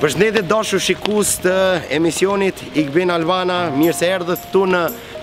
Përshëndetje të dashur shikues të emisionit Igbin Albana, mirë se erdhët këtu në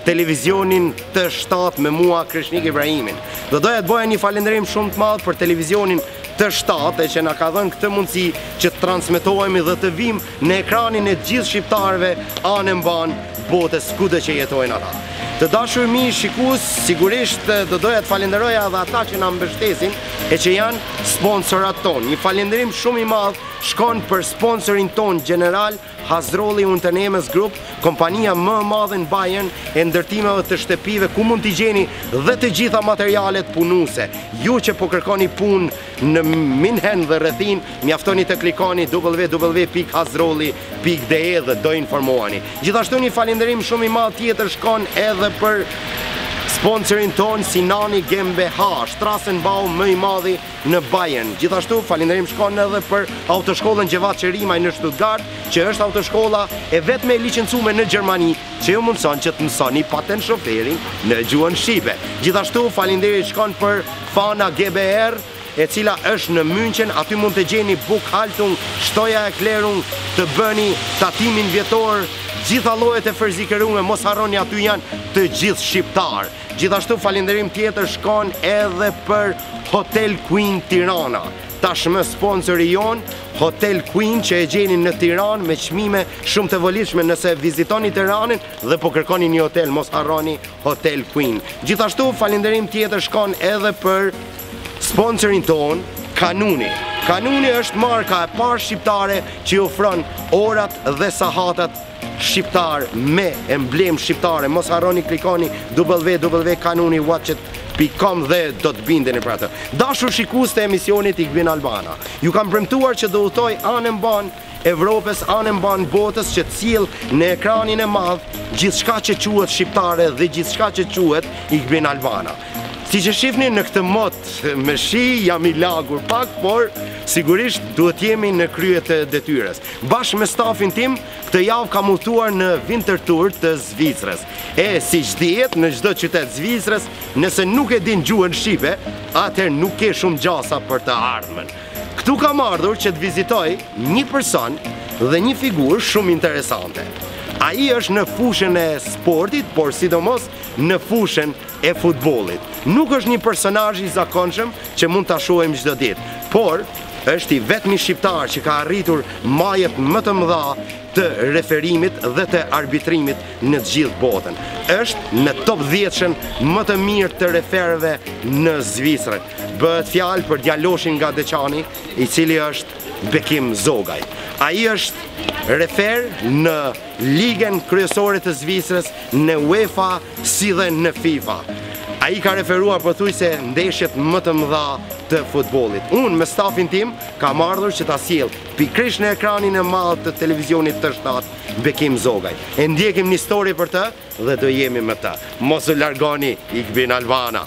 televizionin të shtatë me mua Kreshnik Ibrahimin. Do doja të bëja një falënderim shumë të madh për televizionin të shtatë që na ka dhënë këtë mundësi që të transmetohemi dhe të vijmë Në ekranin e gjithë shqiptarëve anembanë botës kudo që jetojnë ata. Të dashur miq shikues, sigurisht do doja të falenderoja edhe ata që na mbështesin e që janë sponsorat tonë. Një falenderim shumë i madh shkon për sponsorin tonë gjeneral Hazrolli Unternehmensgruppe, kompania më e madhe në Bayern e ndërtimeve të shtëpive ku mund t'i gjeni dhe të gjitha materialet punuese. Ju që po kërkoni punë Në Mynhen dhe rrethinë, mjafton të klikoni www.hazrolli.de dhe do informoheni. Gjithashtu një falënderim shumë i madh tjetër shkon edhe për sponsorin tonë Sinani GmbH, Strassenbau më i madhi në Bayern. Gjithashtu falënderim shkon edhe për Autoshkollën Xhevat Qerimaj në Stuttgart, që është autoshkolla e vetme e licencume në Gjermani, që ju mundëson që të mësoni patentë shoferin në gjuhën shqipe. Gjithashtu, falënderim shkon për Fana GbR, e cila është në München, aty mund të gjeni Buchhaltung, Steuererklärung, të bëni tatimin vjetor, gjitha llojet e Versicherungen, mos harroni aty janë të gjithë shqiptarë. Gjithashtu, falënderim tjetër shkon edhe për Hotel Queen Tirana. Tashmë sponsori jonë, Hotel Queen që e gjeni në Tiranë me çmime shumë të volitshme nëse vizitoni Tiranën dhe po kërkoni një hotel, mos harroni Hotel Queen. Gjithashtu falënderim tjetër shkon edhe për sponsorin tonë, Kanuni. Kanuni është marka e parë shqiptare që i ofron orat dhe sahatat shqiptarë me emblemë shqiptare mos harroni klikoni www.kanuniwatches.com dhe do të bindeni për atë dashur shikues të emisionit Igbin Albana ju kam premtuar që do udhtoj anembanë Evropës anembanë botës që të sjell në ekranin e madh gjithçka që quhet shqiptare dhe gjithçka që quhet Igbin Albana Siç e shifni në këtë mot me shi, jam i lagur pak, por sigurisht duhet të jemi në krye të detyrës. Bashkë me stafin tim, këtë javë kam udhëtuar në Winterthur të Zvicrës. E siç dihet, në çdo qytet të Zvicrës, nëse nuk e din gjuhën shqipe, atëherë nuk ke shumë gjasa për të ardhmen. Këtu kam ardhur që të vizitoj një person dhe një figurë shumë interesante. Ai është në fushën e sportit, por sidomos në fushën e futbollit. Nuk është një personazh i zakonshëm që mund ta shohim çdo ditë, por është i vetmi shqiptar që ka arritur majet më të mëdha të referimit dhe të arbitrimit në të gjithë botën. Është në top dhjetëshën më të mirë të referëve në Zvicrën. Bëhet fjalë për djaloshin nga Deçani, i cili është Bekim Zogaj. Ai është refer në Ligën kryesore të Zvicrës në UEFA si dhe në FIFA. Ai ka referuar pothuajse ndeshjet më të mëdha të futbollit. Unë me stafin tim kam ardhur që ta sjell pikërisht në ekranin e madh të televizionit të shtatë Bekim Zogaj. E ndjekim një story për të dhe do jemi me të. Mos u largoni, Igbin Albana!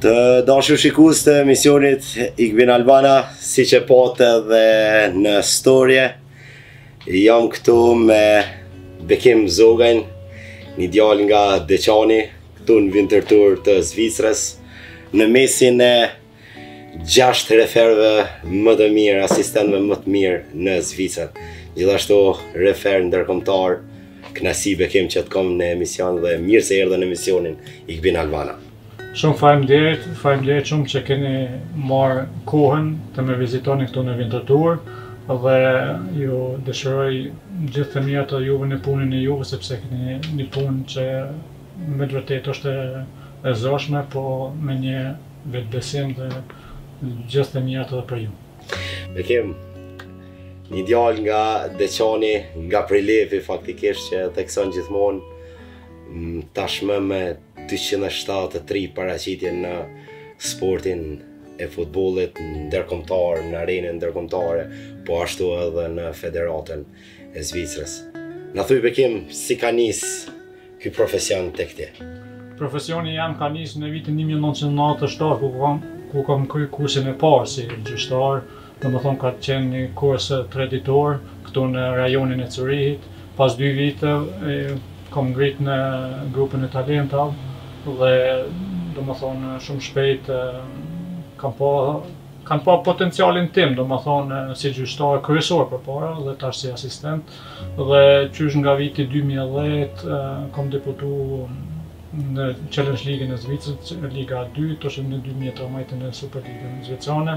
Të dashur shikues të emisionit Igbin Albana, siç e patë edhe në storje, jam këtu me Bekim Zogajn, një djalë nga Deçani, këtu në Vintertur të Zvicrës, në mesin e gjashtë referve më të mirë, asistentëve më të mirë në Zvicër. Gjithashtu refer ndërkombëtar, kënaqësi Bekim që të kom në emision dhe mirë se erdhe në emisionin Igbin Albana. Shumë faleminderit, faleminderit shumë që keni marrë kohën të më vizitoni këtu në Vintertur dhe ju dëshiroj gjithë të mirat juve në punën e juve sepse keni një punë që me të vërtetë është e zorshme, po me një vetëbesim dhe gjithë të mirat dhe për ju. Bekim një djalë nga Deçani, nga Prilepi faktikisht që thekson gjithmonë tashmë me Dyqind e shtatëdhjetë e tri paraqitje në sportin e futbollit ndërkombëtar, në arenën ndërkombëtare, po ashtu edhe në Federatën e Zvicrës. Na thuj Bekim, si ka nis ky profesion tek ti? Profesioni jem ka nis në vitin 1997 ku kam ku kam kry kursin e parë si gjyqtar. Domethënë ka qenë një kurs treditor këtu në rajonin e Curihit. Pas dy viteve kam ngrit në grupin e talentav dhe domethënë shumë shpejt kam pa kanë pa potencialin tim, domethënë si gjyqtar kryesor përpara dhe tash si asistent dhe qysh nga viti 2010 kam deputu në Challenge Ligën e Zvicrës, Liga e dytë, ose në 2013 në Superligën Zvicrane,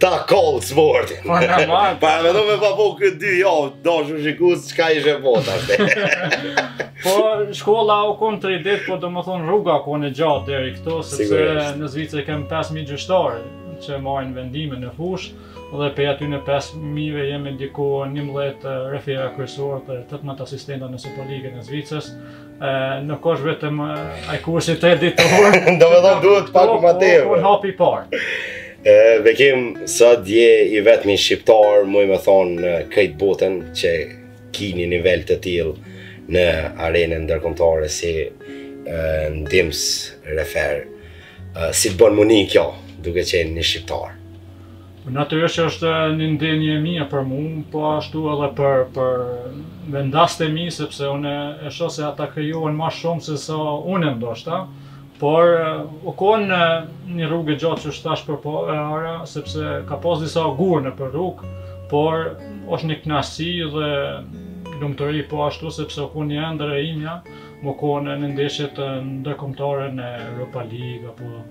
Te akull sporti. Po na marr. Pa më do me pa po kë dy javë, do të shikoj çka ishte po tash. Po, shkolla u kon 3 dit, po domethën rruga u kon e gjatë deri këtu sepse në Zvicër kem 5000 gjyqtarë që marrin vendime në fushë dhe prej aty në 5000 jemi diku 11 refera kryesorë, 18 asistenta në Superligën e Zvicrës. nuk është vetëm ai kursi treditor. Domethonë duhet pak më tepër. Po hapi parë. E Bekim, sa di je i vetmi shqiptar muj me thon krejt botën që ki ni nivel të tillë në arenën ndërkombëtare si ndihmës refer. Si të bën me u ni kjo duke qenë një shqiptar. Natyrisht që është një ndjenjë e mirë për mua, po ashtu edhe për për vendasit e mi, sepse unë e shoh se ata krenohen më shumë se sa unë ndoshta, por u kon një rrugë e gjatë qysh thash përpara, sepse ka pas disa gurë nëpër rrugë, por është një knaqsi dhe lumturi po ashtu, sepse u kon një andërr e imja, me kon në ndeshjet ndërkombtare në Europa League, apo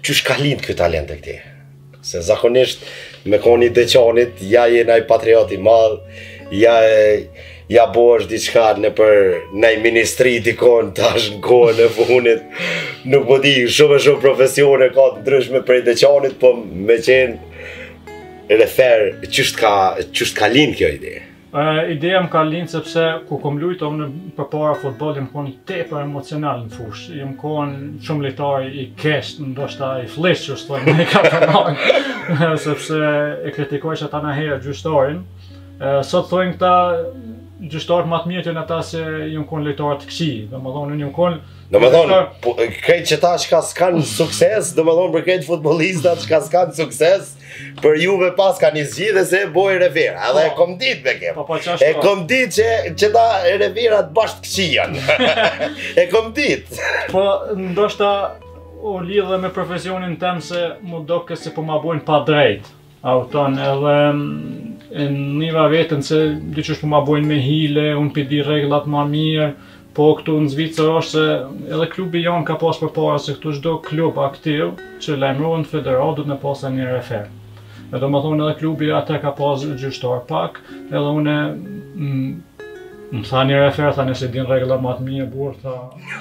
Qysh ka lind ky talent e këtij? Se zakonisht me kon i Deçanit, ja je naj patriot i madh, ja je, ja bo, është diçka nëpër naj ministri dikun tash në kohën e funit. Nuk po di, shumë e shumë profesione ka të ndryshme prej Deçanit, po me qenë refer, qysh ka, qysh ka lind kjo ide? Ideja më ka lind sepse kur kom lujt unë përpara futbol jam kon tepër emocional në fush. Jam kon shumë lojtar i keq, ndoshta i fëlliqt qishtu me than sepse e kritikojsha tanë herë gjyshtarin. Sot thojnë këta gjyshtarët më të mirë janë ata që janë kon lojtarë të këqij, domethënë unë jam kon domethënë po, krejt qeta çka s'kanë sukses, domethënë për krejt futbollistat çka s'kanë sukses, Për juve paska një zgjidhje se u bojnë refera, edhe e po. kom dit me kem. Po, po, e kom dit që, qeta referat bash të këqij janë. e kom dit. po, ndoshta u lidhe me profesionin tem se m'u doke se po ma bojnë padrejt. Atëherë edhe e niva veten se diqysh po ma bojnë me hile, unë po i di rregullat ma mirë, Po këtu në Zvicër është se edhe klubi jonë ka pas përpara se këtu çdo klub aktiv që lajmërohet në federatë duhet me pas edhe një refer. E domethonë edhe klubi atë ka pas gjyshtar pak edhe une mm, më tha një refer, tha nëse i din rregullat ma të mira burrë, tha...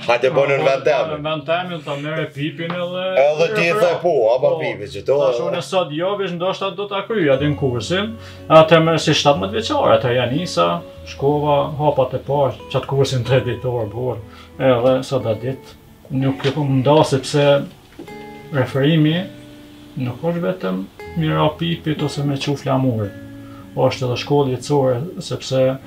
Hajde bo në në vend temin. Në vend temin, tha merre pipin edhe... Edhe ti e thash po, ama po, pipin qito... Thash une sot jo, veç ndoshta do ta kryj at kursin, Atëher mu si 17 vjeçar, atëher ja nisa, shkova, hapat e parë, qat kursin treditor, bora, edhe sot asaj dite, nuk po m'nda, sepse referimi nuk është vetëm me i ra pipit ose me çu flamurin, është edhe shkollë jetësore, sepse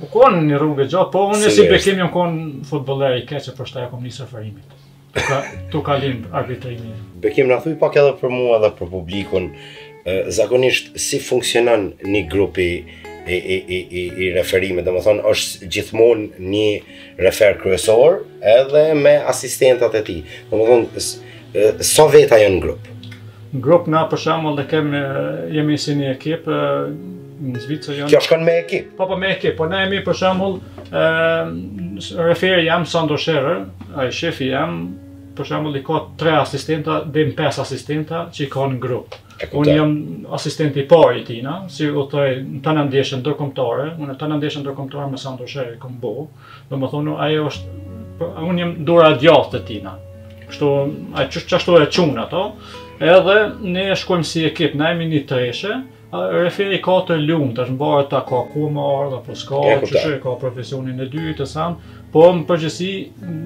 Po kon një rrugë e gjatë, po unë si bekim jam kon futboller i keq për qata kom nis referimin. Këtu ka lind arbitrimi. Bekim na thuj pak edhe për mua edhe për publikun. Zakonisht si funksionon një grup i i i i, i referimit, domethënë është gjithmonë një refer kryesor edhe me asistentat e tij. Domethënë sa veta janë në grup? Në grup na për shembull ne kemi jemi si një ekip në Zvicër jemi. Kjo shkon me ekip. Po po me ekip, po ne jemi për shembull ë refer jam Sandro Sherer, ai shefi jem për shembull i ka 3 asistenta deri në 5 asistenta që i ka në grup. Unë jam asistenti i parë i tina, si u thojnë, në tana ndeshjet ndërkomtare, unë tana ndeshjet ndërkomtare me Sandro Sherer i kom bo, domethënë, ajo është, po, unë jam dora e djathtë e tina, kështu, a qashtu e qujnë ato, edhe ne shkojmë si ekip, na jemi një treshe, referi ka të lumë, të është mbarë ta ka ku më ardhë, apo s'ka, që Sherer ka profesionin e dyjë të samë, Po në përgjithësi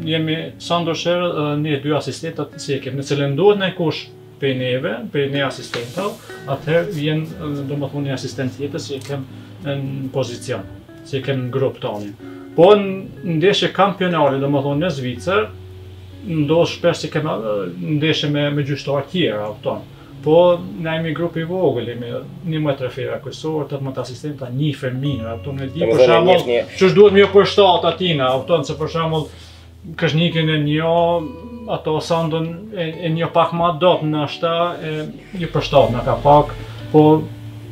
jemi Sandro Sherer dhe ne dy asistentat si ekip. Nëse lëndohet dikush prej neve, prej ne asistentëve, atëherë vjen domethënë një asistent tjetër që e kem në pozicion, që e kem në grup tani. Po në ndeshje kampionale, domethënë në Zvicër, ndodh shpesh që kem ndeshje me me gjyqtarë të tjerë, kupton. Po na jemi grup i vogël, jemi njëmdhjetë refera kryesor, tetëmdhjetë asistenta, një fëmijë, a po më di për shembull, qysh duhet me ju përshtat atina, kupton se për shembull Krasniqin e njoh, ato Sandron e njoh pak ma dot në ashta, e ju përshtat nga pak, po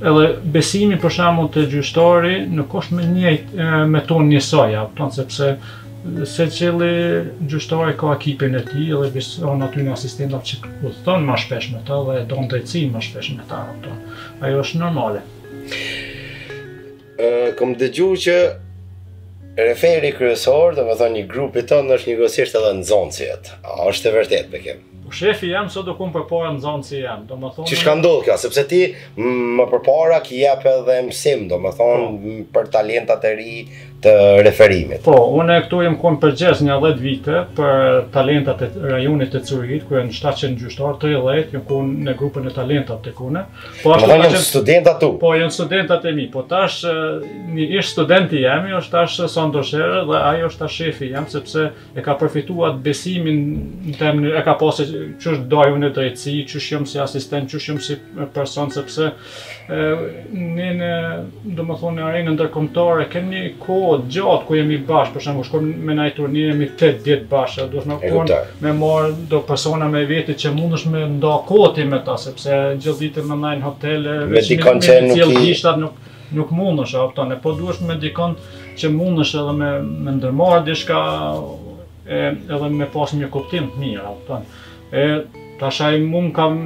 edhe besimi për shembull te gjyqtari nuk osht i njëjtë me tanë njësoj, ato, po sepse secili gjyqtar i ka ekipin e tij edhe beson aty në asistentat që udhëton ma shpesh me ta dhe e ndan drejtësi ma shpesh me ta, po ajo është normale. Kam dëgju që referi kryesor, domethënë në grupin tënd është njëkohësisht edhe nxënësi yt. A është e vërtetë, Bekim? Po shefi jem sot u kon përpara nxënësi jem, domethënë... Qysh ka ndodhë kjo, sepse ti më përpara ki jep edhe mësim, domethënë po. për talentat e rinj të referimit. Po, unë këtu jam kon përgjegjës nja 10 vite për talentat e rajonit të Cyrihut, ku janë 700 gjyqtarë, 30, jam kon në grupën e talentat të kune, Po ashtu ka qenë studentat tu. Po janë studentat e mi. Po tash një ish student i jem, është tash Sandro Schärer dhe ai është tash shefi jem sepse e ka përfitu besimin tem e ka pa se qysh daj unë drejtësi, qysh jam si asistent, qysh jam si person sepse në në Domethënë në arenën ndërkombëtare kemi një kohë të gjatë ku jemi bashkë, për shembull, shkojmë në naj turnir jemi 8 ditë bashkë, duhet me kon me i marr do persona me vete që mundesh me nda kohë ti me ta, sepse gjithë ditën me nejt në hotel, me dikon që nuk i gjithë nuk nuk mundesh, a po thom, po duhesh me dikon që mundesh edhe me me ndërmarr diçka e edhe me pas një kuptim të mirë, a po thom. E tash ai mund kam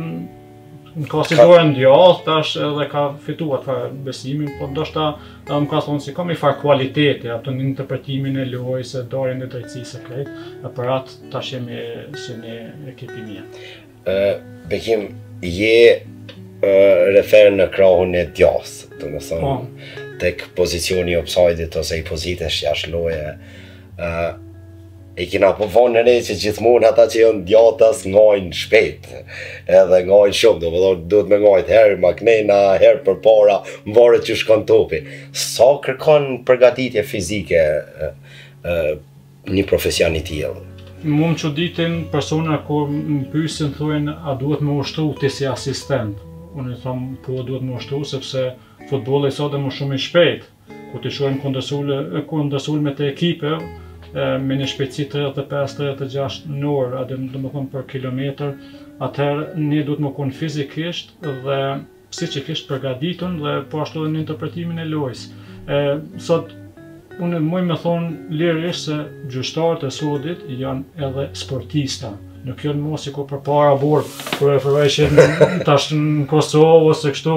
Më ka si dorën e djathtë, tash edhe ka fitu atë farë besimin, po ndoshta edhe më ka thonë se kam njëfarë kualiteti, atë në interpretimin e lojë, se daj unë drejtësi e krejt, e për atë tash jemi si një ekipi një. Bekim, je refer në krahun e djathtë, domethonë, po. tek pozicioni i ofsajdit ose i pozitës jashtë loje, e kena po e vojmë re që gjithmonë ata që janë djathtas ngajnë shpejt. Edhe ngajnë shumë, domethonë duhet me ngajt herë maknena, herë përpara, mvaret qysh shkon topi. Sa kërkon përgatitje fizike e, e, një profesion i tillë? Mu më çuditin persona ku më pyesin thonë a duhet me ushtru ti si asistent. Unë i them po duhet me ushtru sepse futbolli sot është më shumë i shpejtë Kur t'i shohim kundërsulme të ekipe me një shpejtësi 35-36 në orë, a domethonë për kilometër, atëherë ne duhet me konë fizikisht dhe psikikisht të përgaditun dhe po ashtu dhe në interpretimin e lojës. E, sot, unë muj me thonë lirisht se gjyqtarët e sodit janë edhe sportista. Nuk janë mo sikur përpara burë, kur referojshin tash në Kosovë ose kështu,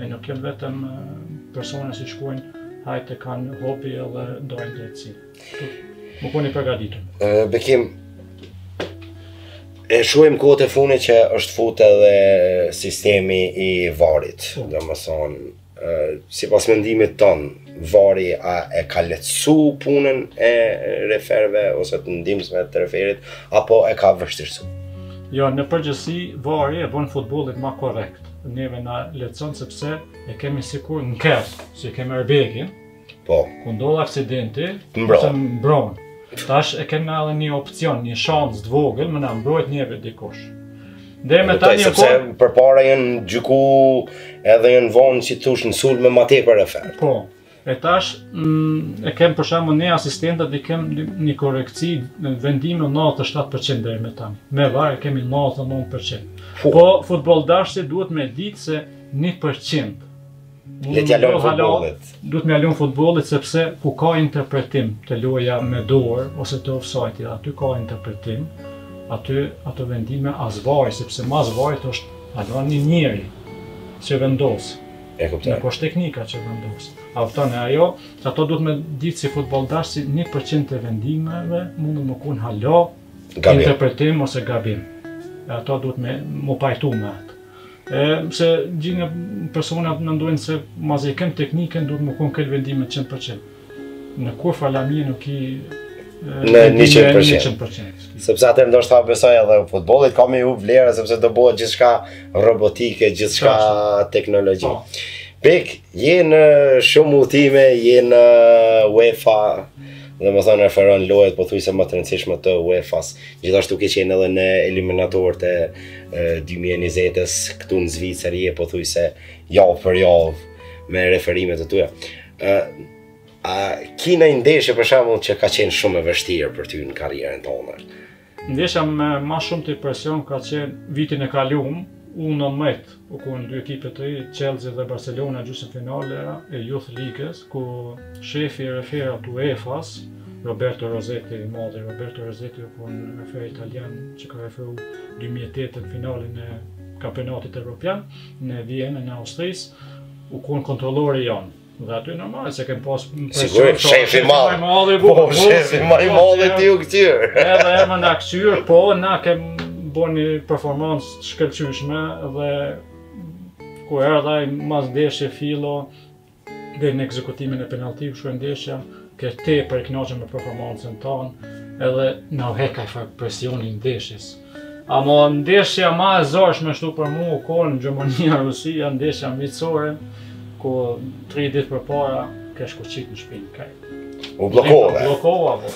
E nuk janë vetëm persona që shkojnë hajt e kanë hobi edhe dajnë drejtësi. Me kon i përgaditur. Bekim, e shohim kohët e fundit që është fut edhe sistemi i VAR-it, po. domethonë, sipas mendimit ton, VAR-i a e ka lehtësu punën e referve ose të ndihmësve të referit, apo e ka vështirësu? Jo, në përgjithësi, VAR-i e bënë futbollin ma korrekt. neve na lehtëson sepse e kemi sikur në kerr, që e kemi airbagun, po. kur ndodh aksidenti, ose na mbron. Tash e kemi edhe një opcion, një shans të vogël, me na mbrojt neve dikush. Dhe me të njëjtën kohë... Sepse përpara janë gjyku edhe janë bo qëto shumë sulme ma tepër referë. Po, E tash e kem për shembull na asistentat i kem një korrektësi vendimi 97% deri më tani. Me VAR e kemi 99%. Fu. Po futbolldashësi duhet me ditë se 1% Le t'ia lëmë futbollit. Duhet me lënë futbollit sepse ku ka interpretim te loja me dorë ose te offside aty ka interpretim. Aty ato vendime as VAR-i sepse mas VAR-it është hala një njeri që vendos. E kuptoj. Nuk është teknika që vendos. A kupton? Ajo, ato duhet me ditë si futbolldashës si 1% e vendimeve mundet me kon hala gabim. interpretim ose gabim. E ato duhet me u pajtu me atë. E, se gjithë personat mendojnë se masi e kem teknikën, duhet me kon këto vendimet 100%. Në kur falami nuk i... Në 100%. 100%. Sepse atëherë ndoshta besoj edhe që futbolli s'ka më shumë vlerë, sepse do bëhet gjithçka robotike, gjithçka teknologji. Po. Bekim, je në shumë udhëtime, je në UEFA, domethënë referon lojët pothuajse më të rëndësishme të UEFA-s gjithashtu ke qenë edhe në eliminatoret e 2020-ës këtu në Zvicër je pothuajse javë për javë me referimet e tua. Ë uh, a ki naj ndeshje për shembull që ka qenë shumë e vështirë për ty në karrierën tande? Ndeshja me ma shumë presion ka qenë vitin e kalum, unë e maj mend, u kon dy ekipe të i, Chelsea dhe Barcelona, gjysmëfinale e Youth Ligës, ku shefi i referave të UEFA-s, Roberto Rosetti, i madhi Roberto Rosetti, u kon refer italian, që ka referu 2008-n finalen e kampionatit evropian, në Vienën e Austrisë, u kon kontrollori jonë. Dhe aty normal se kem pas presion. Sigurisht, shefi i madh. Po, po, shefi ma i madh po, dhe ty u kqyr. Edhe e na ka kqyr, po na kem bo një performancë të shkëlqyeshme dhe kur erdh ai mas ndeshje fillo Deri në ekzekutimin e penalltive shkoi ndeshja, u kon tepër i kënaqur me performancën tonë, edhe na u hek ai fakt presioni i ndeshjes. Ama ndeshja ma e zorshme ashtu për mua u kon Gjermania Rusia, ndeshja miqësore ku 3 ditë përpara kesh kqit në shpinë krejt. U bllokove? Bllokova po.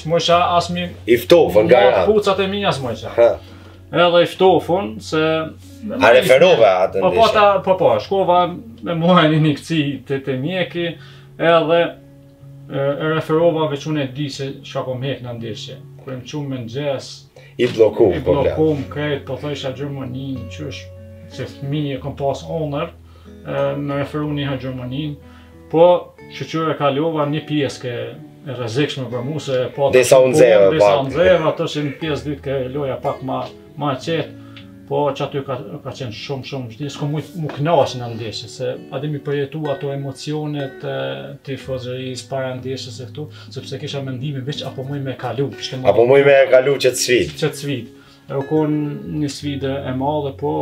S'mujsha as me. I ftofun nga. Kpucat e mia s'mujsha. Edhe i ftofun se A referove atë ndeshje? Po po po, po po, shkova e mora një injeksion te te mjeki, edhe e referova veç unë e di se çka kom hjek në ndeshje. Kur jom çu në mëngjes, i bllokum po. I bllokum krejt, po thojsha Gjermaninë, qysh se fëmijë e kom pas ëndërr, me referu niher Gjermaninë. Po, shyqyr e kalova një pjesë ke e rrezikshme për mua se posa u nxeva, posa u nxeva, ato që në pjesë t'dytë ke loja pak ma, ma e qetë. Po që aty ka, ka qenë shumë, shumë vështirë, s'kom mujt m'u knaq në ndeshje, se a di, m'i përjetu ato emocionet e tifozerisë para ndeshjes e këtu, sepse kisha mendimin veç a po muj me kalu. A po muj me kalu qetë sfidë. Qetë sfidë. U kon një sfide e madhe, po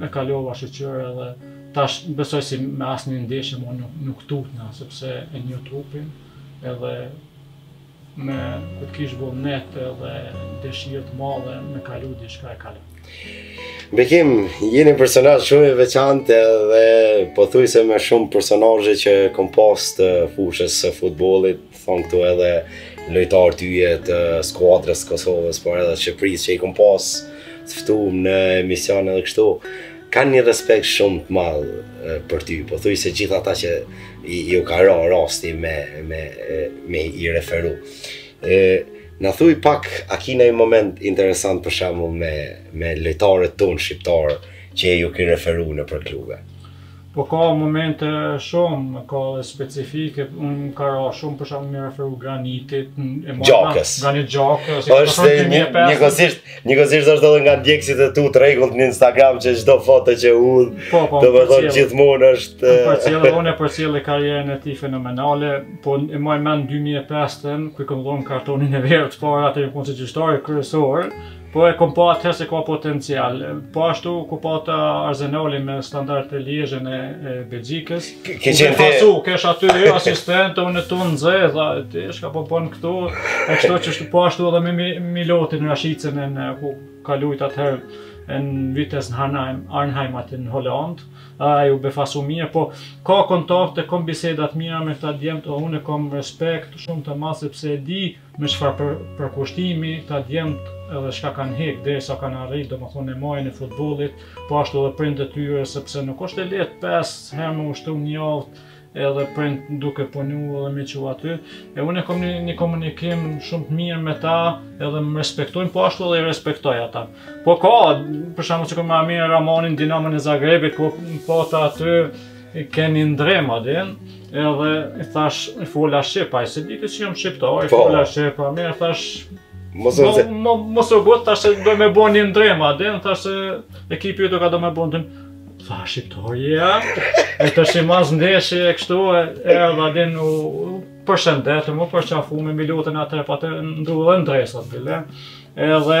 e kalova shyqyr edhe tash besoj se më asnjë ndeshje më nuk, nuk tutna, sepse e njoh trupin edhe me, kur t'kish vullnet edhe dëshirë të madhe me kalu diçka e kalon. Bekim, jeni personazh shumë i veçantë dhe pothujse me shumë personazhe që kom pas të fushës së futbolit, Thonë këtu edhe lojtarë të, yje të skuadrës së Kosovës, por edhe Shqipërisë që i kom pas të ftu në emision edhe kështu, kanë një respekt shumë të madh për ty, pothujse gjithë ata që i, ju ka ra rasti me, me, me i referu. E, na thuj pak, a ki një moment interesant për shembull me, me lojtarët tonë shqiptarë që ju ki referu nëpër klube? Po ka momente shumë, ka dhe specifike, unë më ka ra shumë, për shembull me referu Granitit, Xhakës. Granit Xhakës, po është dhe një, njëkohësisht, njëkohësisht është dhe nga ndjekësit e tu të rregullt në Instagram që çdo foto që u, po, po, domethonë gjithmonë është... Unë e përcjelli, unë e përcjelli karrierën e tij fenomenale, po e maj men 2005-ën, ku i kom dhonë kartonin e verdhë të parë, atëherë punojsha gjyqtar kryesor, Po e kom pa atëherë se ka potencial. Po ashtu kur m'pa te Arsenali me Standard Liezhin e, e Belgjikës. Ke qenë ti? U befasu, kesh aty asistent, unë tu u nxe, tha ti çka po bën këtu, e kështu që, po ashtu edhe me Milotin Rashicën ku ka lujt atëherë në Vitesse në Arnhem, Arnhem atje në Holandë, ai u befasu mirë, po ka kontakte, kom biseda t'mira me këta djemtë, unë e kom respekt shumë të madh, sepse e di Me çfarë përkushtimi këta djemtë edhe çka kanë hek derisa kanë arrit, domethënë në majën e futbollit, po ashtu edhe prindët e tyre sepse nuk është e lehtë pesë herë me ushtru në javë edhe prindi duke punu edhe me i çu aty e unë e kom një, një komunikim shumë të mirë me ta edhe më respektojnë po ashtu edhe i respektoj ata po ka për shembull që kom me Amir Rrahmanin, Dinamon e Zagrebit ku po ta aty Ke ni ndrrim, a din, edhe i thash, i fola shqip, ai s'e diti që jam shqiptar, i po. fola shqip, Amir thash, Mos e zë. Mos u ngut thash, do me bo ni ndrrim, a din, thash se ekipi ka, do me bo ndrrim. Tha shqiptar je a. E tash mas ndeshje e kështu e edhe a din u përshëndet, u përqafu me Milotin atëherë, patën ndrru edhe dresat bile. Edhe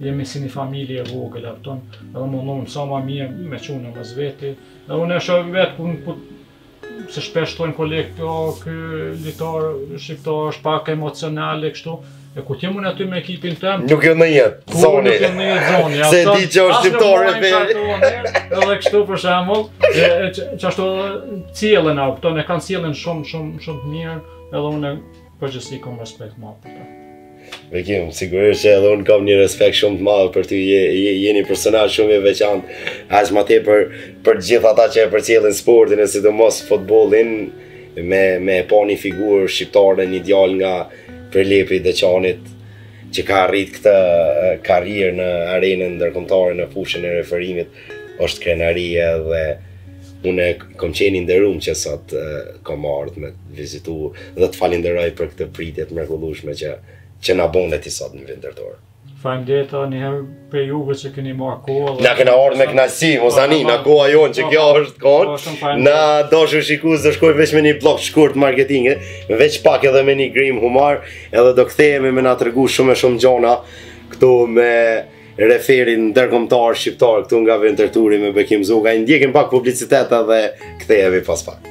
Jemi si një familje e vogël e kupton, edhe mundohem sa më mirë me çu në mes vete. Edhe unë e shoh vetë ku po se shpesh thonë kolegë po ky arbitër shqiptar është pak emocional e kështu. E ku ti mund aty me ekipin tem? Nuk jo në një zonë. Nuk jo në një zonë. Se di që është shqiptar e vetë. Edhe kështu për shembull, çashtu cilën e kupton, e kanë cilën shumë shumë shumë mirë, edhe unë Përgjithësi kam respekt t'madh për ta. Bekim, sigurisht që edhe unë kam një respekt shumë të madh për ty, je, je, je një personaj shumë i veçantë, aq ma tepër, për gjithë ata që e përcjellin sportin e sidomos futbollin, me, me pa një figurë shqiptare, një djalë nga Prejlepi i Deçanit, që ka arrit këtë karrierë në arenën ndërkombëtare në fushën e referimit. Është krenari edhe unë kom qenë i nderum që sot kom ardh me t'vizitu dhe të falenderoj për këtë pritje të mrekullueshme që që na bone ti sot në Vintertur. Faleminderit edhe një herë për juve që keni marrë kohë. Na kena ardh me knaqsi, mos ani, na koha jonë që kjo është kon. Na të dashur shikues do shkojmë veç me një bllok shkurt marketinge, veç pak edhe me një grimë humor, edhe do kthemi me na tregu shumë e shumë gjona këtu me referin ndërkombëtar shqiptar këtu nga Vinterturi me Bekim Zogaj. I ndjekim pak publicitete dhe kthehemi pas pak.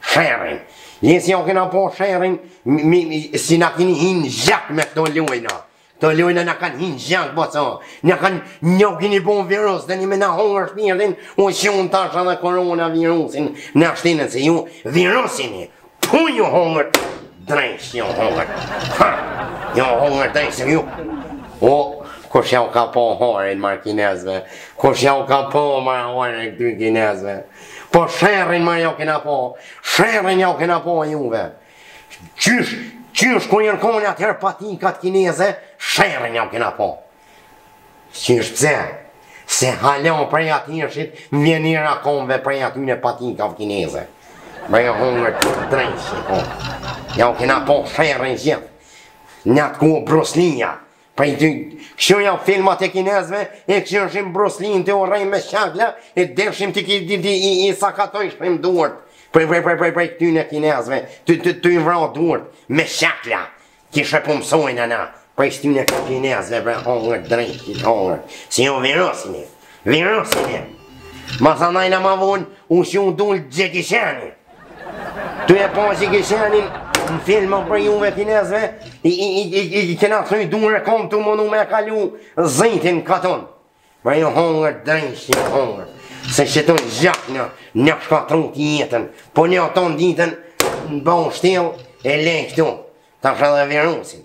Sherrin. Një si jau kena pa sherrin, si na kan hi n'gjak me këto lojna. Këto lojna na kanë hi n'gjak, po co. Na kanë një kini bo virus, dhe një me na hongër shpirtin, o që unë tash edhe korona virusin, në ashtinët se ju virusin e. Pu ju hongërt, dreqi ju hongër. Ha, ju hongërt dreqi ju. O, kush ja u ka pa hajrin more kinezve, kush ja u ka pa more hajrin këtyne kinezve. Po sherrin ma jau kena pa, sherrin jau kena pa juve. Qysh, qysh kur jan kon atëherë patikat kineze, sherrin jau kena pa. Qysh pse, se hala prej atëhershit, vjen era komve prej atyne patikav kineze. Bre ju hongërt dreqi, po. Jau kena pa sherrin gjithë. Në atë ku Brus Lia, Prej dy, kështu janë filmat e kinezve, e kqyrshim Brus Lin tu u rreh me çakla, e deshim të ki di di i, i sakatojshim durt. Prej prej prej prej prej tyne kinezve, ty ty ty vra durt me çakla. Kishe po mësojmë na, prej tyne kinezve bre hongërt dreqi hongërt. Si jo virusin e. Virusin e. Masanejna ma vonë, u çu dul Xheki Çeni. Ty e po që i kishe një në filma për juve kinezve, i, i, i, i, i, i kena thy dur e kom tu u munu me kalu zidin katon. Po ju hongër dreqi ju hongër, se që të gjak na, na ka shkatrru jetën, po njat ditën në bëhë shtel e le këtu, tash edhe virusin.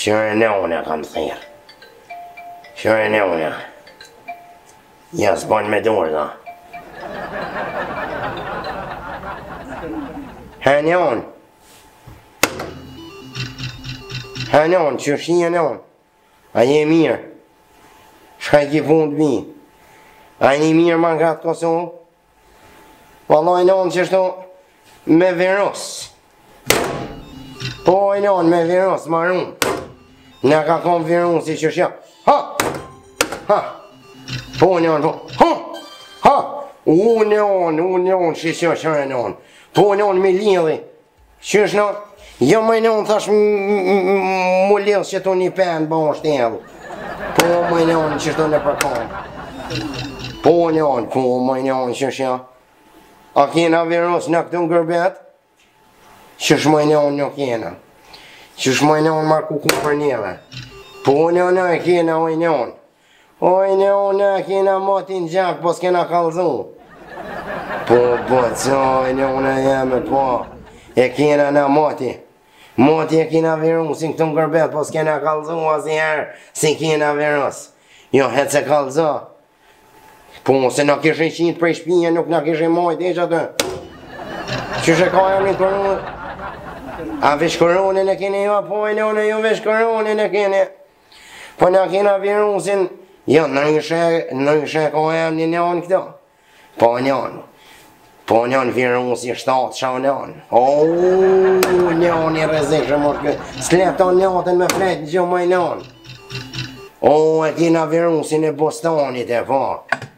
Shëre nonën e kam thirrë. Shëre nonë. Jo, s'bon me dorë, da. He nonë. He nonë, qysh je nonë. A je mirë. Shka i ki punë të mi. A je mirë ma nga të Kosovë. Vallahi nonë qishtu me virus. Po nonë me virus, marun. Na ka thonë virusi qysh jam. Ha! Ha! Po nonë, po. Ha! Ha! O nonë, o nonë, qysh je nonë. Po nonë me lidhi. Qysh në, jo moj nonë thash m'u lidh që të një pëndë bë është një elë. Po moj nonë që të në përkonë. Po nonë, po moj nonë qysh. A kena virus na këtu në gurbet? Qysh moj nonë nuk kena. Qysh moj nonë mor kuku për neve. Po nonë e kena moj nonë. Oj nonë e kena moti gjak, po s'kena kallzu. Po, po, oj nonë e jeme, po, e kena na moti. Moti e kena virusin këtu në gurbet, po s'kena kallzu asniherë se kena virus. Jo, he që kallzu. Po, se na kishin qitë prej shpije, nuk na kishin majtë, e qatë. Qysh e ka emnin? A virus koronën e keni ju, apo, e në në ju virus koronën e keni. Po na kena virusin, jo, ndryshe k, ndryshe e ka emnin nonë këtu. Po nonë. Po nonë virusi, shtatë që nonë. O, nonë i rrezikshëm, mërë këtë. S'let nonë natën me fletë, gjumë moj nonë. O, e kena virusin e bostanit e po.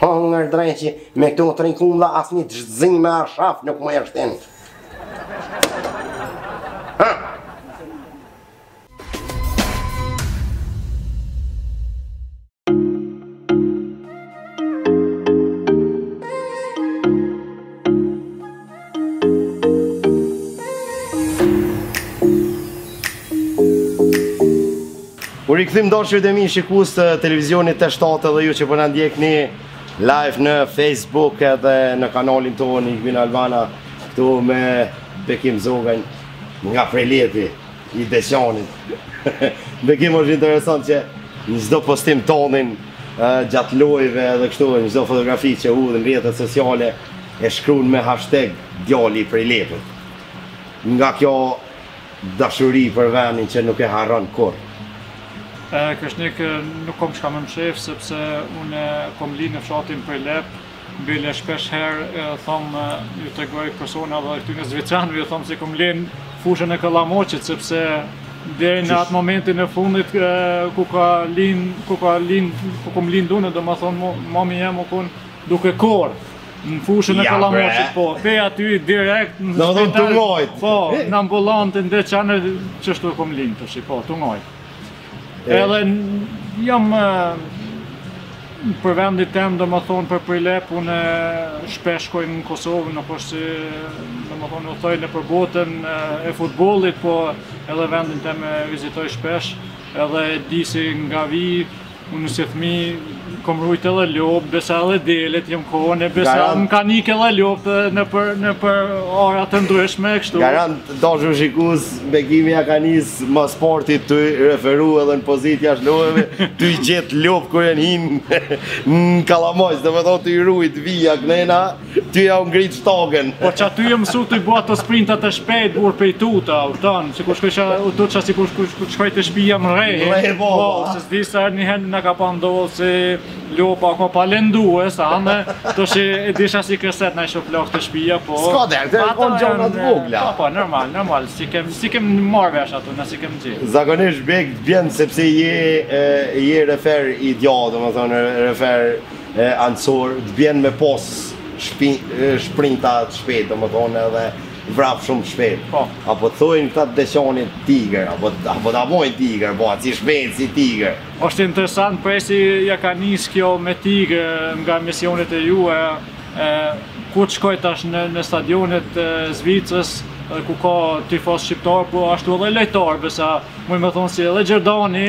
Hongër dreqi, me këto tri kumbulla asnjë të shtëzi me çarshaf nuk më jashtë të një. U rikthym dashurt e mi shikus të televizionit të shtatë dhe ju që po na ndjekni live në Facebook edhe në kanalin tonë Ich bin Albaner këtu me Bekim Zogajn nga Prilepi i Deçanit Bekim është interesant që në çdo postim tonin gjatë lojve edhe kështu në çdo fotografi që hudh në rrjetet sociale E shkruan me hashtag Djali i Prilepit. Nga kjo dashuri për vendin që nuk e harron kurrë. E Kreshnik, nuk kom çka me mshef, sepse unë kom li në fshatin Prilep, bile shpesh herë, thom, ju tregoj personave edhe këtu zvicranëve, ju thom se kom li në fushën e kallamoqit, sepse dhe në atë momentin e fundit, ku ka lin, ku ka lin, ku kom lind unë, domethënë, mami jem u kon duke korrë. Në fushën e kallamoqit, po, prej aty direkt në spital. Domethënë të ngojt. Po, në ambulantë në Deçan, qeshtu e kom linë të shi, po, të ngojt. Edhe jam për vendit tem, domethënë për Prilep, unë shpesh shkoj në Kosovë, në poshtë si, domethënë, u thojnë në për botën e futbolit, po edhe vendin tem e vizitoj shpesh, edhe di si nga vij, Unë si fëmi kom rujt edhe lopë, besa edhe delet jam kon, e besa më kanë ik edhe lopët nëpër, nëpër arat e ndryshme e kështu. Garant, do që shikus, Bekimi ja ka nis mas sportit tu referu edhe në pozitë jashtë lojeve, tu i gjet lopët kur janë hi në kallamoq, domethënë tu i rujt, vija, nëjna, Tu jau ngrit shtagën. Po qaty je mësu t'i bo ato sprintat e shpejt bur prej tuta, u tan, si kur shkoj u tutsha si kur shkoj te shpija më rrej. Rrej po. Po, se s'di sa herë një herë na ka pas ndodh si lopa ka pas lëndue sa me të shi e disha si këset na i shoh flok te shpija, po. S'ka dert, kanë kon gjona të vogla. Po, po, normal, normal, s'i kem s'i kem marr vesh ato, na s'i kem gjet. Zakonisht të bjen sepse je je refer i djallë, domethënë refer e anësor të bjen me pas shpi, sprinta të shpejtë, domethënë edhe vrap shumë shpejt. Po. Apo të thojnë këta të Deçanit tiger, apo, apo të avojnë tiger, po atë si shpejt, si tiger. Oshtë interesant prej si ja ka njës kjo me tiger nga emisioni i juj, e, e ku të shkoj tash në, në stadionet e, Zvicrës, ku ka tifozë shqiptarë, po ashtu edhe lojtarë, besa, muj me thonë si edhe Xherdani,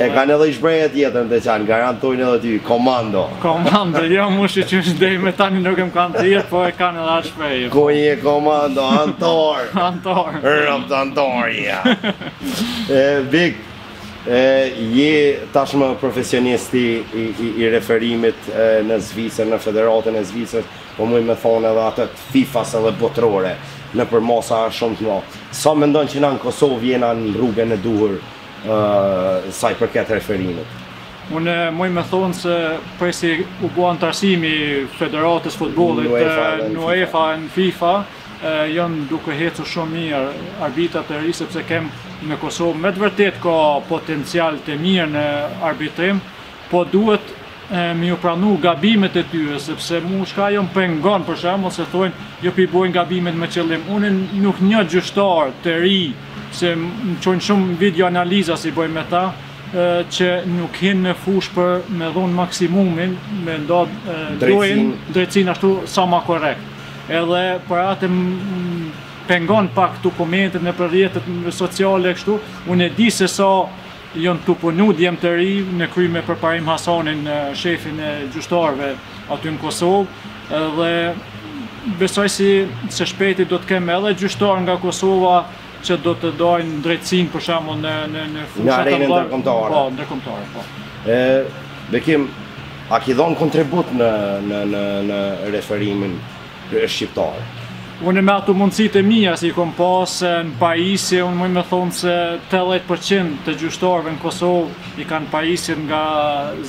E kanë edhe i shpreja tjetër në të qanë, garantojnë edhe ty, komando. Komando, jo mu shi qe është dhej me tani nuk e më kanë të jetë, po e kanë edhe ashtë shpreja. Ku i e komando, antor. Antor. Rëmë të antor, ja. Bekim, je tashmë profesionisti i referimit në Zvicër, në federatën e Zvicrës, po muj me thonë edhe atë t'FIFA-s edhe botërore, në përmasa shumë të mdha. Sa mendon që na në Kosovë jena në rrugën e duhur, sa i përket referimit. Unë muj me thonë se prej si u bo antarësimi i Federatës së Futbollit në UEFA e në FIFA, janë duke hecu shumë mirë arbitrat e ri, sepse kem në Kosovë me të vërtet ka potencial të mirë në arbitrim, Po duhet me ju pranu gabimet e tyre, sepse mu shka jo m' pengon, për shembull, se thojnë, jo p'i bojnë gabimet me qëllim. Unë nuk njoh gjyqtar të ri, se më çojnë shumë video analiza si boj me ta, që nuk hin në fushë për me dhonë maksimumin, me nda drejtësinë ashtu sa ma korekt. Edhe për atë pengon pak do komente nëpër rrjetet sociale, kështu, unë e di se sa Jon tu punu djemtë e ri në kry me Përparim Hasanin shefin e gjyqtarëve aty në Kosovë edhe besoj se së shpejti do të kem edhe gjyqtarë nga Kosova që do të dajnë drejtësinë për shembull në në në fusha të mëdha ndërkombëtare. Po, ndërkombëtare, po. E Bekim, a ki dhon kontribut në në në në referimin shqiptar. Unë me ato mundësit e mija si i kom pas në pajisje, unë muj me thonë se 80% të gjyqtarëve në Kosovë i kanë pajisjet nga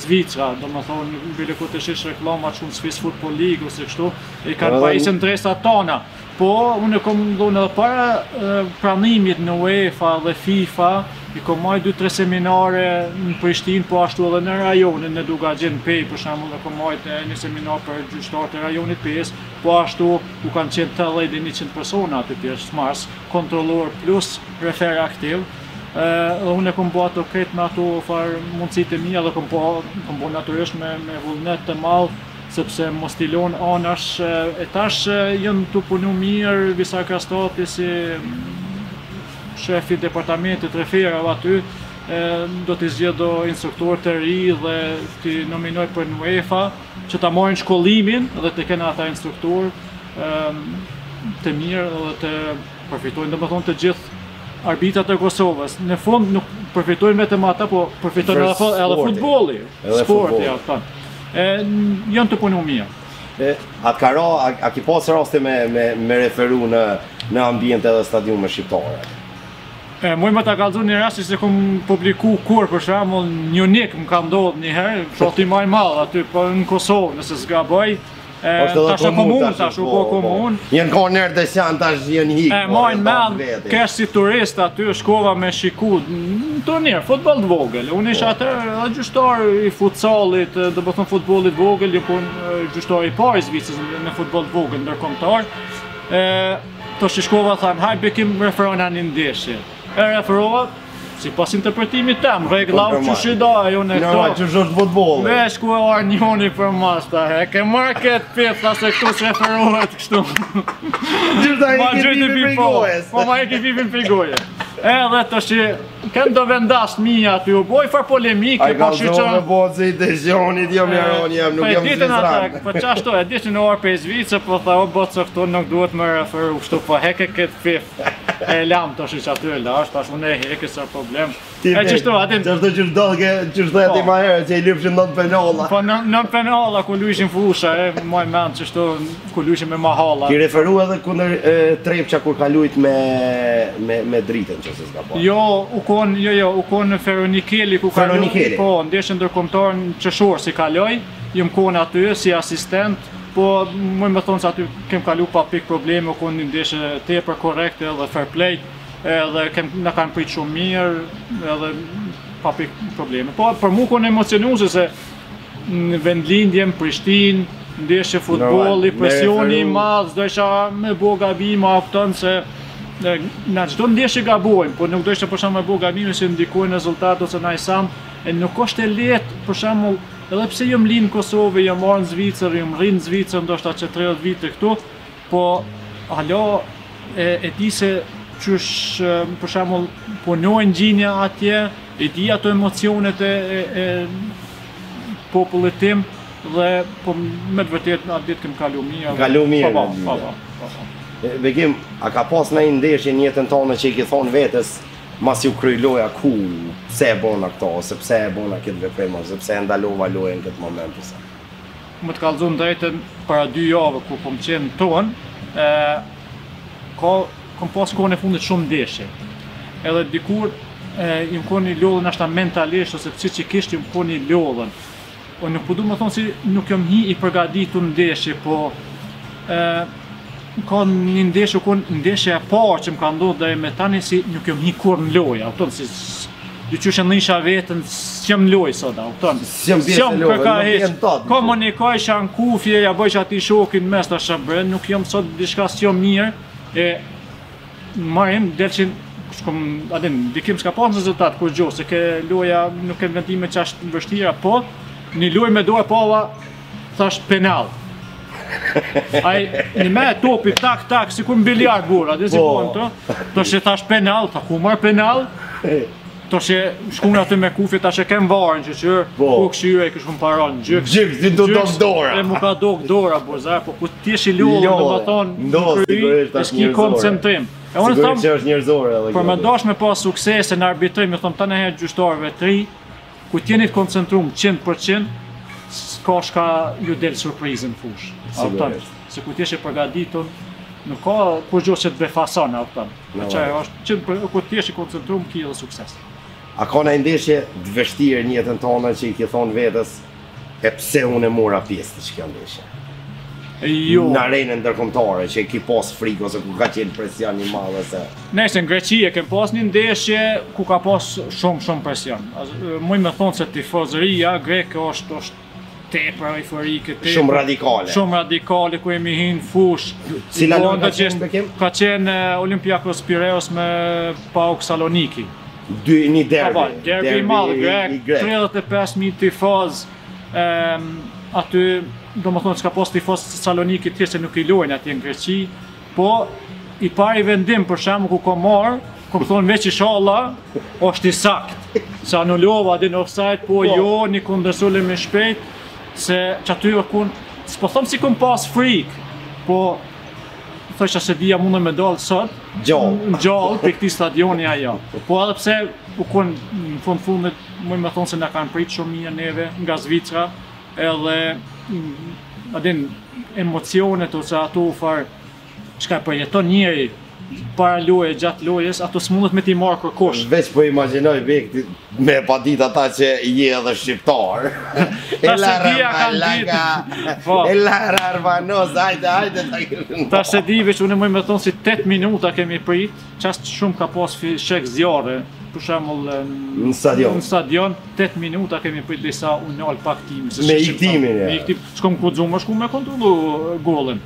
Zvicra, domethonë, bile ku të shish reklama shkrun Swiss Football League ose kështu, i kanë pajisjet, dresat tona. Po, unë e kom dhonë edhe para pranimit në UEFA dhe FIFA, I kom majt dy tre seminare në Prishtinë, po ashtu edhe në rajonin në Dukagjin, Pejë, për shembull, kom majt një seminar për gjyqtarët e rajonit 5, po ashtu u kanë qenë 80 deri 100 persona aty pjesëmarrës, kontrollor plus refer aktiv. Ë uh, unë kam bërë ato këtë me ato far mundësitë e mia dhe kam po kam bërë natyrisht me me vullnet të madh sepse s'mujsh t'i lon anash e tash jonë tu punu mirë Visar Kastrati si Shefi i departamentit t'referave aty do t'i zgjedhë do instruktorë të ri dhe t'i nominojë për në UEFA që ta marrin shkollimin dhe të kenë ata instruktorë të mirë dhe të përfitojnë domethonë të gjithë arbitrat e Kosovës. Në fund nuk përfitojnë vetëm ata, po përfitojnë edhe, edhe futbolli. Edhe sporti, ja, thënë. E, janë tu punu mirë. A ka ra, a, a ki pas raste me, me, me referu në, në ambjente dhe stadiume shqiptare? E, muj me ta kalzu një rast që s'e kom publiku kur, për shembull një piknik më ka ndodhë një herë, shoti maj mal aty, po në Kosovë, nëse s'gaboj, është edhe tash komun, komun tash u bo po, po. komun. Jan kanë erdhë të janë tash janë hik. E po, maj mend, kesh si turist aty shkova me shiku. Turnir futbolli të vogël. Unë isha atëher Edhe gjyqtar i futsallit, do me thonë futbollit të vogël, jom kon gjyqtar i parë i Zvicrës në futboll të vogël ndërkombëtar. E te shkova thanë, hajt Bekim referona një ndeshje. E referova sipas interpretimit tem, rregullave që shi da, jo në këto. Njërë, që s'është futboll. Me shku e erdh njoni përmas, tha heke more këtë pip, tha se këtu s' referohet kështu. Gjyqtar hiqe pipin prej gojës. Po ma hiq pipin prej gojës. Edhe tashi, Ken do vendas mija aty, u bo njëfar polemike, po që që... A i ka zonë jo, në botë se i të zhjonit, jom i joni jom, nuk jom zviceran. Po e ditin atë, po qashtu, e dishin që jom prej Zvicre, po tha o botë se këtu nuk duhet me referu ashtu, po heke këtë pip. E lam tashi që aty e lash, thash unë e heki s'ka problem. E qeshtu, atin... Që shtu që shtu që shtu që shtu ati ma herë, që i lypshin do penalla. Po do penalla, ku lujshin fusha, e maj men qeshtu, ku lujshin me mahalla. Ki referu edhe kundër Trepça kur ka lujt me Dritën që se Jo, u konë, jo, jo, u konë Feronikeli kur ka lujt, po, ndeshje ndërkomtare në qershor si kaloi, jom konë aty si asistent, po, muj me thonë se aty kemë kalu pa pikë probleme, u konë një ndeshje tepër korekte dhe fair play, edhe kemë na kanë pritë shumë mirë, edhe pa pikë probleme. Po, për mu konë emocionuese se në vendlindjen Prishtinë, ndeshje futbolli, presioni i madh, s'dojsha me bo gabime, kupton se na çdo ndeshje gabojmë, po nuk dojsha për shembull me bo gabime që ndikojnë n'rezultat ose naj sen, e nuk është e lehtë për shembull, edhe pse jam lind në Kosovë, jam ardh në Zvicër, jam rrit në Zvicër ndoshta që 30 vite këtu, Po ala e di se qysh për shembull punojnë gjinja atje, e di ato emocionet e, e, e popullit tim dhe po me të vërtetë atë ditë kem kalu mirë. Kalu mirë. Po, po, po. po, po. Bekim, a ka pas naj ndeshje në jetën tonde që i ki thonë vetes masi u kry loja ku, pse e bona këtë, ose pse e bona këtë veprim, ose pse e ndalova lojën këtë moment, ose? Me të kalzu drejtën para dy javë kur kom qenë në Thun, e, ka, kom pas kohën e fundit shumë ndeshje. Edhe dikur, e, jom kon i lodhun ashtu mentalisht ose psiqikisht jom kon i lodhun. O po nuk po du me thonë se nuk jam hi i përgaditun n'ndeshje, po e, Ka një ndeshje ku ndeshja e parë që më ka ndodhur deri me tani që nuk jam hi kurrë në lojë, a kupton si Dy qysh e nijsha veten, s'jam n'lojë sot, a kupton? S'jam pjesë e lojës, nuk jam tatë. Ka më një kaj shë anë kufje, ja bëjsha atij shokit n'mes tash bre, nuk jam sot diçka s'jam mirë, e në marim, delqin, s'kom, a din, ndikim s'ka pas në rezultat, kurgjo, se ke loja, nuk ke vendime që ashtë të vështira, po, një lojë me dojë, po, Thash penal. Ai hin me topin tak tak sikur n'biliard bura, dhe si po. bën të. Dojsha thash penal, tha ku marr penal? Do shi shkon aty me kufje tash e kem VAR-in që që po. ku kqyra i kish ra para në gjyks. Gjyks ti do dok dora. E m'u ka dok dora po za, po kur ti je i lodh, do të thon. Do sigurisht tash një koncentrim. E unë thom, që është njërzore, për me dasht me pas suksese në arbitrim, thom gjithherë gjyqtarëve t'ri, Kur t'jeni të koncentrum qind për qind, s'ka shka ju del surprizë në fushë. Sigurisht. Se kur t'jesh i përgatitur, nuk ka kurgjo që të befason, a kupton. Në qaj është, që për, kur t'jesh i koncentrum, ki edhe sukses. A ka naj ndeshje të vështirë në jetën tone që i ki thonë vetes, E pse unë e mora pjesë te kjo ndeshje? Jo. Në arenën ndërkomtare, që e ki pas frikë ose ku ka qenë presion i madh ose... Neve në Greqi e kem pas një ndeshje ku ka pas shumë, shumë presion. Muj me thonë se tifozëria greke është, është tepër euforike, tepër shumë radikale. Shumë radikale ku jemi hi n'fush. Cila ka qenë Ka qenë eh, Olympiakos Piraeus me PAOK Saloniki. Dy një derbi. Po, po derbi i madh grek, 35.000 tifoz. Ëm aty domethonë s'ka pas tifoz të Salonikit hiç se nuk i lejojnë atje në Greqi, po i pari vendim për shembull ku kam marrë, kum thonë veç ishalla, është i sakt, se anullova a din offside, po, po jo, një kundërsulm i shpejt, se qaty e kun, s'po thonë që kum pas frikë, po, thojsha s'e di a mundem me dalë sot, gjallë. Gjallë prej këti stadioni a jo. Po edhe pse, u kon në fund fundit, muj me thonë se na kanë pritë shumë mirë neve nga Zvicra, edhe, a din, emocionet ose ato farë, çka përjeton njeri, para loje, gjatë lojes, ato s'mundet me t'i marrë kërkush. Veç po imagjinoj, Bek, Me e pas dit ata që je edhe shqiptar Tash s'e di a kam dit po. E lërë arvanos, ajde, ajde ta kërë Tash s'e di veç unë muj me thonë si 8 minuta kemi prit Qaq shumë ka pas fishekzjarre Për shemull në stadion Në stadion 8 minuta kemi prit derisa u nal pak timi Me i timin e Me i timin Shkom ku dzumë është ku me kontrollu golin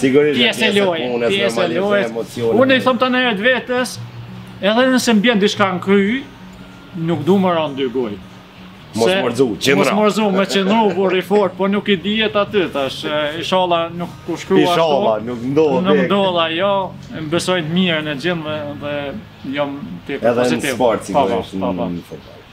Sigurisht pjesë e lojës, pjesë e lojës. Unë i thom tanë jetën vetes, edhe nëse më bjen diçka në kry, nuk du më rëndë dy gojë. Mos me u rrzu, qëndro. Mos me u rrzu, me qëndru burrë i fortë, po nuk i dihet aty, tash, ishalla nuk u shkru ashtu. Ishalla, nuk ndodh. Nuk ndodh, jo, unë besoj në mirë në gjimë dhe jam pozitiv. Edhe në sport, sigurisht, në futboll.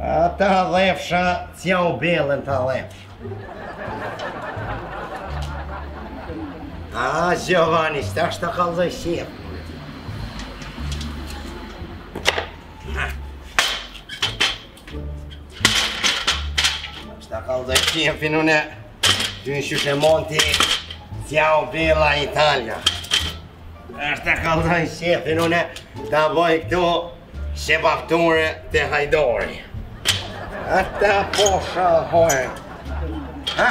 Ata dhefsha, cja u belen ta dhefsh. A, Giovanni, shta shta ka dhe shqip. Shta kalë dhe kje finune Ty në shushe monti Ciao Bella Italia Shta kalë dhe kje finune Ta boj këtu Se baktore të hajdori Ata posha hojë Ha?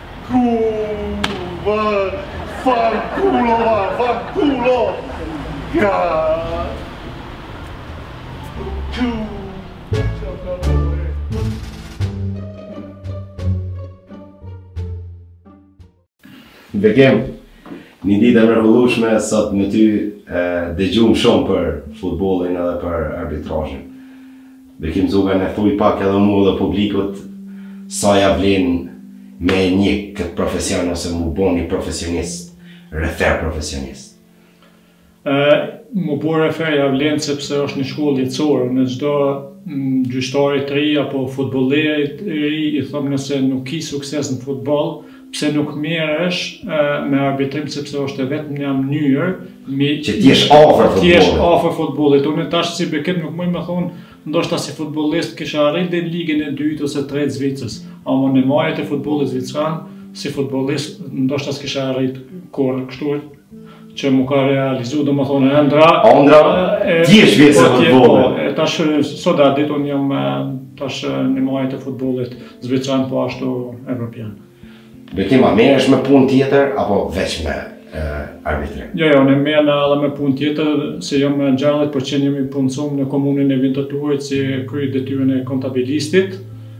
Ku, vaffanculo, vaffanculo, ka Bekim, një ditë e mrekullueshme sot me ty, dëgjum shumë për futbollin edhe për arbitrazhin. Bekim Zogaj, na thuj pak edhe mu edhe publikut sa ja vlen me e ndjek këtë profesion ose me u bo një profesionist, refer profesionist? Me u bo refer ja vlen sepse është një shkollë jetësore, unë çdo gjyqtari të ri apo futbolleri të ri i thom nëse nuk ki sukses në futboll, Pse nuk merresh me arbitrim sepse është e vetmja mënyrë me që t'i jesh afër futbollit. T'i jesh afër futbollit. Unë tash si Bekim nuk muj me thonë, ndoshta si futbollist kisha arrit në ligën e dytë ose tretë të Zvicrës. Ama në majë të futbollit zviceran si futbollist ndoshta s'kisha arrit kurrë. Kështu Që m'u ka realizu, domethonë, ëndrra... Ondrra, ti jesh pjesë e futbollit. Po, e tash, sot dhe adit, unë jam tash në majat e futbollit zviceran po ashtu evropian. Bekim, a merresh me punë tjetër, apo veç me arbitrim? Jo, jo, unë merrem edhe me punë tjetër, se jam nja gjashtëdhjetë për qind jam i punësum në komunën e Winterthurit, si kryj detyrën e kontabilistit,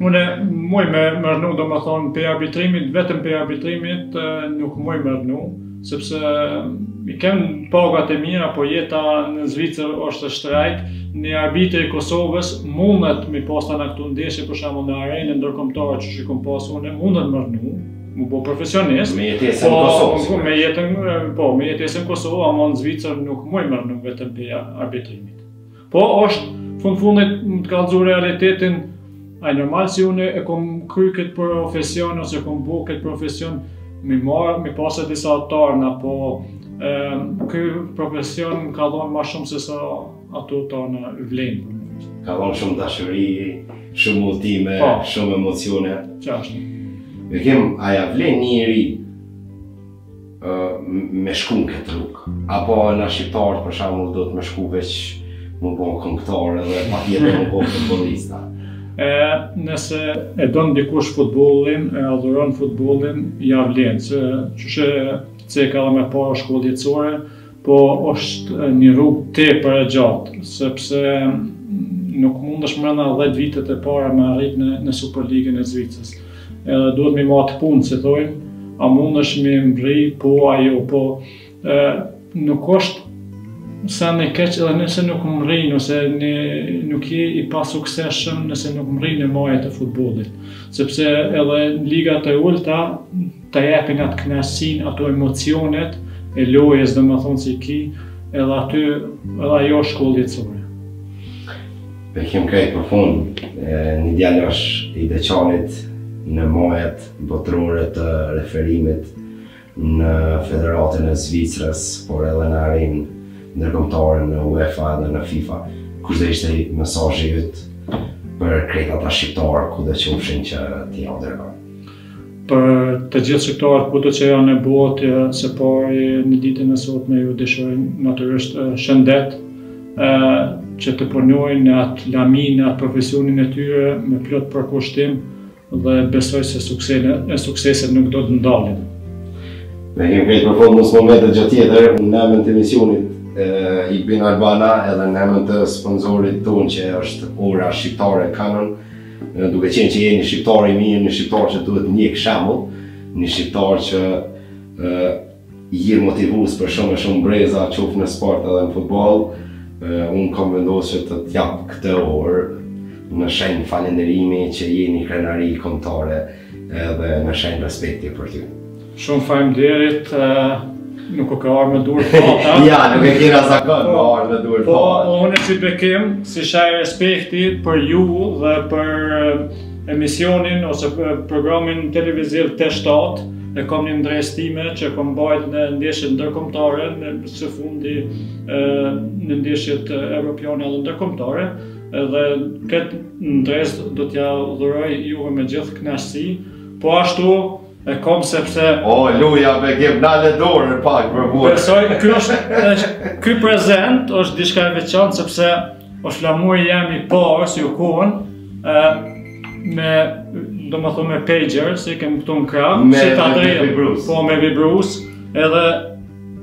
Unë muj me rrnu, domethonë, pej arbitrimit, vetëm pej arbitrimit, nuk muj me rrnu, sepse i kem pagat e mira, po jeta në Zvicër është shtrejt, një arbitër i Kosovës mundet me i pas tana këto ndeshje, për shembull në arenën ndërkombtare që çi kom pas unë, mundet me rrnu, me u bo profesionist. Me jetesën në Kosovë. Po, me jetën, po, me jetesën në Kosovë, ama në Zvicër nuk muj me rrnu vetëm pej arbitrimit. Po është fundi fundit me të kallëzu realitetin, a, e normal si unë e kom kry këtë profesion, ose kom bo këtë profesion, me i marrë, me i pasë disa të tana, po ky profesion më ka dhonë ma shumë se sa ato të tana vlenë. Ka dhonë shumë dashuri, shumë udhëtime, po. shumë emocione. Qashtu. Bekim, a ia vlen njëri me shku në këtë rrugë. Apo na shqiptarët për shembull duhet me shku veç m'u bo këngëtar edhe patjetër m'u bo futbollista. E nëse e don dikush futbollin, e adhuron futbollin, ia vlen se siç thashë ka me pasë shkollë jetësore, Po është një rrugë tepër e gjatë, sepse nuk mundesh mrena 10 vitet e para me arrit në, në Superligën e Zvicrës. Edhe duhet me majt punë, si thojnë, a mundesh me mbrri, po a jo, po e, nuk është sen i keq edhe nëse nuk mbrrin, nëse në, nuk je i pasuksesshëm nëse nuk mbrrin në majet e futbolit. Sepse edhe në ligat e ulta, ta japin atë kënaqësinë, ato emocionet e lojës domethonë si ki, edhe aty, edhe ajo është shkollë jetësore. Bekim, krejt për fund, një djalë i Deçanit në majet botërore të referimit në Federatën e Zvicrës, por edhe në arenë ndërkombëtare në UEFA dhe në FIFA. Kush do ishte mesazhi yt për krejt ata shqiptarë kudo qofshin që të admirojnë? Për të gjithë shqiptarët kudo që janë në botë, së pari në ditën e sotme ju dëshiroj natyrisht shëndet, që të punojnë në atë lami, në atë profesionin e tyre me plot përkushtim dhe besoj se sukseset, sukseset nuk do të ndalen. Bekim, krejt për fund nësë momentet gjatë tjetër, në emën të emisionit e, i Bin Albana edhe në emën të sponsorit tonë që është ora shqiptare kanon, Duke qenë që je një shqiptar i mirë, një shqiptar që duhet ndjek shembull, një shqiptar që je motivues për shumë e shumë breza, qoftë në sport edhe në futboll, unë kam vendosur që të të jap këtë orë në shenjë falënderimi që je një krenari kombëtare edhe në shenjë respekti për ty. Shumë faleminderit, nuk u ka ardh me duar thatë. Jo, nuk e kena zakon, po, ardh me duar po, thatë. Po, unë si Bekim, si shenj respekti për ju dhe për emisionin ose për programin televiziv të shtatë, e kom një dres timen që kom mbajt në ndeshjet ndërkombëtare, në së fundi në ndeshjet evropiane dhe ndërkombëtare, dhe këtë dres do t'jua dhuroj juve me gjithë kënaqësi, po ashtu E kom sepse... O, luaja me qejf, na le dorë e pak për mua. Besoj, ky është, është, ky prezent është diçka e veçantë, sepse është flamuri jem i parë, se qysh kohën, me, domethënë, me pager, që e kem këtu në krah, me, si ta drejë, po me vibrus, edhe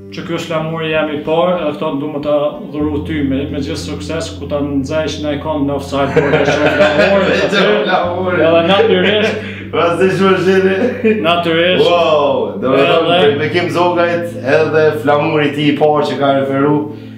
Që ky është flamuri jem i parë edhe këtë du me ta dhuru ty me, me gjithë sukses ku ta nëzajsh në ikon në offside për të shumë flamuri e të flamuri edhe natyrisht pra se shumë shiri natyrisht wow, domethënë Bekim Zogajt edhe flamuri i tij i parë që ka referu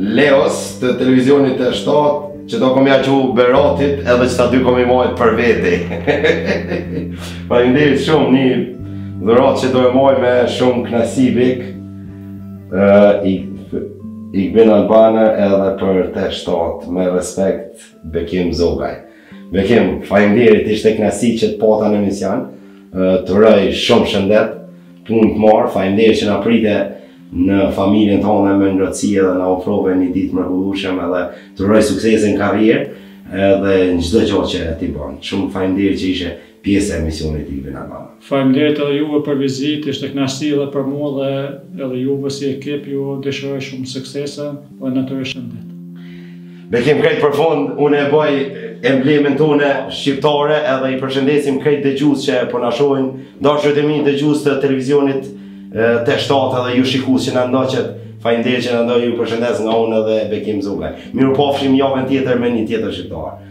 Leos të televizionit të shtatë që do kom ja që u beratit edhe qeta dy kom me i majt për vete faleminderit shumë një dhuratë që do e mbaj me shumë knaqsi i i bën Albana edhe për të shtatë me respekt Bekim Zogaj Bekim, faleminderit, ishte kënaqësi që të pata në emision. Të uroj shumë shëndet, punë të mbarë, faleminderit që na prite në familjen tënde me ngrohtësi dhe na ofrove një ditë të mrekullueshme edhe të uroj suksese në karrierë edhe në çdo gjë që ti bën. Shumë faleminderit që ishe pjesë e emisionit Ylli në Mama. Faleminderit edhe juve për vizitë, ishte kënaqësi edhe për mua dhe edhe juve si ekip ju dëshiroj shumë suksese dhe natyrisht shëndet. Bekim krejt për fund, unë e bëj emblemën tone shqiptare edhe i përshëndesim krejt dëgjuesit që po na shohin, dashur të mi dëgjues të televizionit të shtatë edhe ju shikues që na ndoqët, faleminderit që na ndoqët ju përshëndes nga unë edhe Bekim Zogaj. Mirupafshim javën tjetër me një tjetër shqiptar.